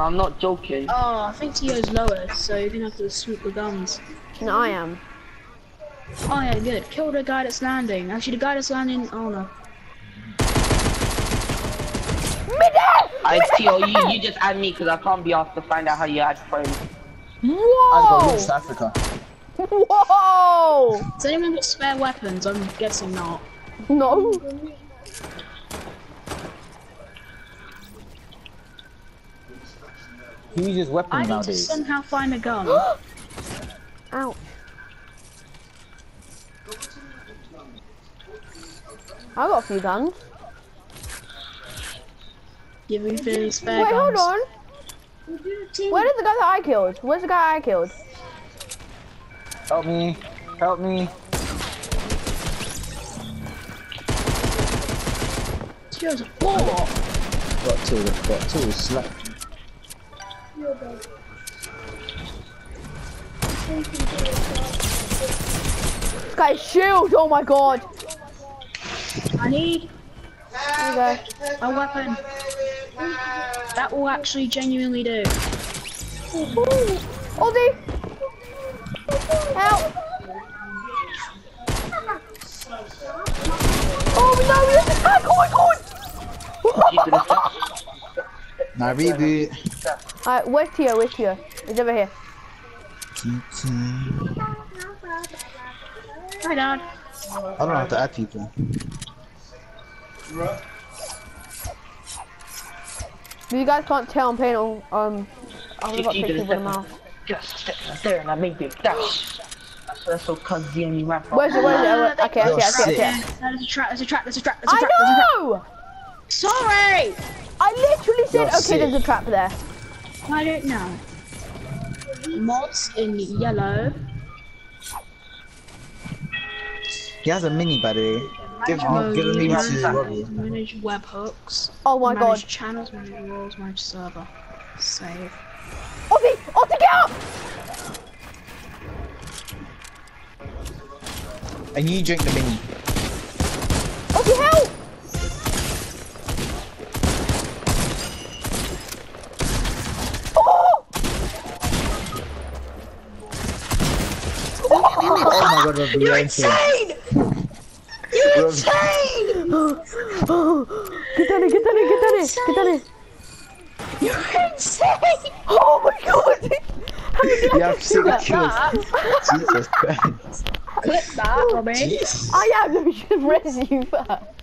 I'm not joking. Oh, I think Tio's lower, so you're gonna have to swoop the guns. No, I am. Oh yeah, good. Kill the guy that's landing. Actually, the guy that's landing. Oh no. I Tio, you, you just add me because I can't be asked to find out how you add friends. I just got Whoa! East Africa. Whoa! Does anyone got spare weapons? I'm guessing not. No. Who uses I weapons need to somehow find a gun. Ouch. I got a few guns. Give me feeling spare Wait, hold guns. on. Where is the guy that I killed? Where's the guy I killed? Help me. Help me. Tio's a bot. Got two. Got two. Slap. This guy's shield. Oh my god. I need Okay. a weapon. That will actually genuinely do. Ozzy. Help. Oh no, we have this guy. Oh my god. She's. Now reboot. Alright, where's Tio? Where's Tio? He's over here. Hi, Dad. I don't know how to add people. You guys can't tell I'm playing on, um, I've got She's pictures gonna of the mouth. Just step right there and I made it dash. That's that's so cuz the only rapper. Where's it? Where's it? Where- Okay, I see, I see, I see. Yeah, there's a trap. There's a trap. There's a trap. There's a I trap. There's a trap. know! Sorry. I literally said, You're okay, sick. there's a trap there. I don't know. Mods in yellow. He has a mini, by the way. Give him, Manage give him maybe mode, to Robbie. Manage webhooks. Oh my manage god. channels, manage roles, manage server. Save. Ozzy! Ozzy, get up! And you drink the mini. Ozzy, help! Oh my god, you're insane. You're insane! Get down here, get here, get here, get here. You're insane! Oh my god! How did You I have get six that? kills. Jesus Christ. Clip that, Robbie. I am, let me just res you first.